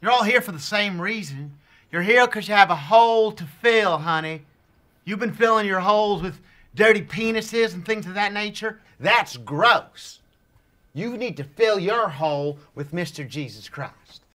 You're all here for the same reason. You're here because you have a hole to fill, honey. You've been filling your holes with dirty penises and things of that nature. That's gross. You need to fill your hole with Mr. Jesus Christ.